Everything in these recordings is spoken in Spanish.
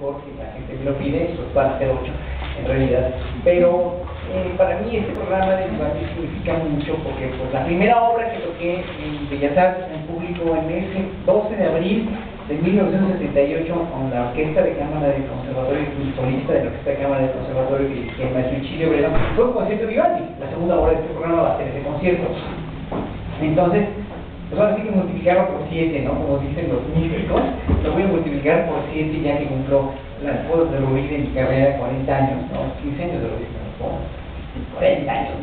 Jorge, la gente me lo pide, eso a ser ocho en realidad, pero eh, para mí este programa de Iván significa mucho porque pues, la primera obra que toqué en Bellas Artes en público en ese 12 de abril de 1978 con la Orquesta de Cámara del Conservatorio y solista de la Orquesta de Cámara del Conservatorio que maestro Chile Obrero, fue un concierto de Vivaldi. La segunda obra de este programa va a ser ese concierto. Entonces, pues ahora sí que multiplicarlo por 7, ¿no? Como dicen los místicos, lo voy a multiplicar por 7 ya que cumplo las puedo de lo en mi carrera 40 años, ¿no? 15 años de lo ¿no? 40 años,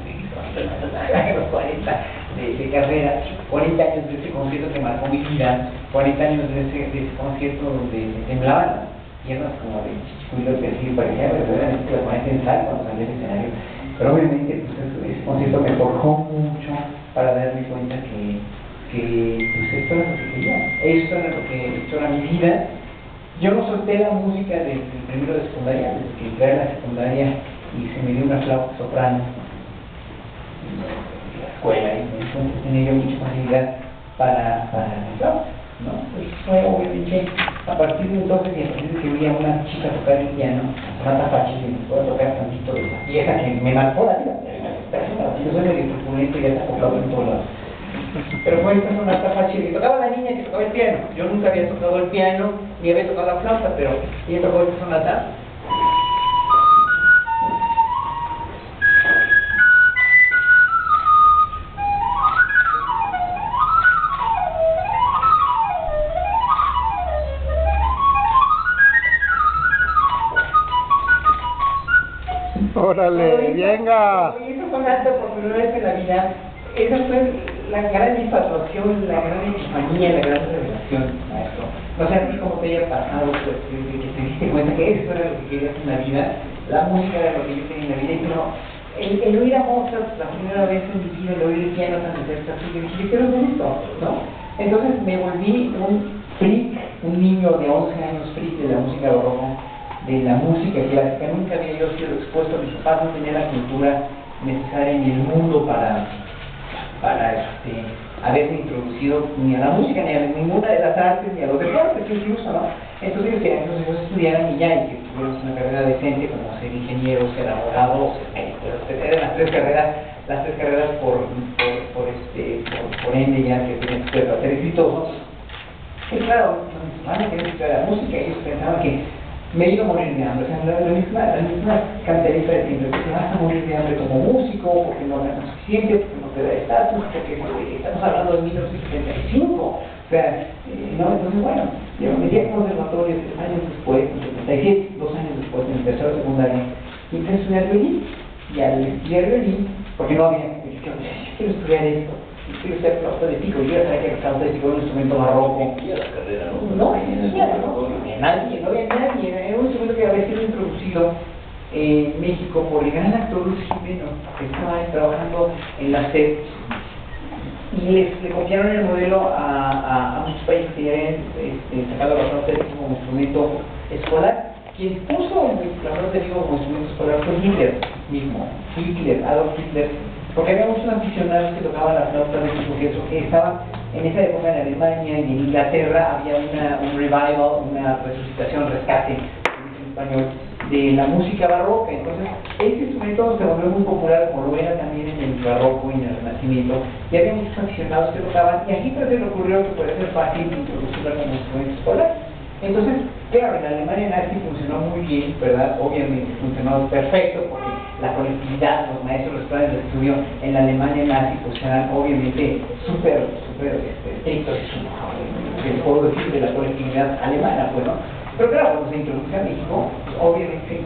los 40 de, de, carrera, 40 años de ese concierto que marcó mi vida, 40 años de ese, de ese concierto donde me temblaban las piernas como de chichicuilo que así parecía verdaderamente la ponía en sal cuando salía del escenario. Pero obviamente pues, ese concierto me forjó mucho para darme cuenta que que pues esto era lo que quería, esto era lo que esto era mi vida. Yo no solté la música desde primero de secundaria, desde que entré a la secundaria y se me dio una flauta soprano en la escuela y entonces tenía yo mucha facilidad para, para la flauta. ¿no? Pues fue obviamente a partir de entonces y a partir de que vi a una chica tocar el piano, Samantha Fachi, y me puedo tocar tantito de la vieja que me marcó la vida. Yo soy medio turbulento y ya está acoplado en todos lados. Pero fue esta sonata fácil que tocaba la niña que tocaba el piano. Yo nunca había tocado el piano, ni había tocado la flauta, pero ella tocó esta sonata. Órale, venga. Y esa sonata por primera vez en la vida esa fue la gran infatuación, la gran epifanía, la gran revelación, maestro. No sé a ti cómo te haya pasado, que te diste cuenta que eso era lo que querías en la vida, la música era lo que yo quería en la vida, y no, el, oír a Mozart la primera vez en mi vida, el oír el piano tan cerca, yo dije, yo quiero hacer esto, ¿no? Entonces me volví un freak, un niño de 11 años freak de la música barroca, de la música clásica, nunca había yo sido expuesto, mis papás no tenían la cultura necesaria en el mundo para para este, haberme introducido ni a la música, ni a ninguna de las artes, ni a los deportes, incluso, ¿no? Entonces ellos que los hijos estudiaran y ya, y que tuvieran una carrera decente, como ser ingeniero, ser abogado, ser eran las tres carreras, las tres carreras por, por, por este, por, por, ende ya que tenían que ser exitosos. Y claro, mis hermanos querían estudiar la música ellos pensaban que me iba a morir de hambre. O sea, la, misma, la misma de siempre, que te vas a morir de hambre como músico, porque no ganas suficiente, porque no te da estatus, porque estamos hablando de 1975. O sea, eh, no, entonces bueno, yo me metí a conservatorio tres años después, en 77, dos años después, en el tercero a estudiar violín. Y al estudiar violín, porque no había, yo, yo quiero estudiar esto quiero ser flauta de pico, yo ya sabía que la flauta de pico era un instrumento barroco. No, no, no, nadie, no había nadie, era un instrumento que introducido en México por el gran actor Luis Jimeno, que estaba trabajando en la SED, y les, le confiaron el modelo a, a, muchos países que ya habían este, sacado la flauta de pico como instrumento escolar. Quien puso la flauta de pico como instrumento escolar fue Hitler mismo, Hitler, Adolf Hitler, porque había muchos aficionados que tocaban la flauta de pico, que estaban en esa época en Alemania y en Inglaterra había una, un revival, una resucitación, rescate, en español, de la música barroca. Entonces, este instrumento se volvió muy popular, como lo era también en el barroco y en el renacimiento, y había muchos aficionados que tocaban, y aquí se le ocurrió que puede ser fácil introducirlo como instrumento escolar. Entonces, claro, en Alemania nazi funcionó muy bien, ¿verdad? Obviamente funcionó perfecto porque la colectividad, los maestros, los planes de estudio en la Alemania nazi pues obviamente súper, súper este, estrictos, que puedo de la colectividad alemana, pues, ¿no? Pero claro, cuando se introduce a México, pues, obviamente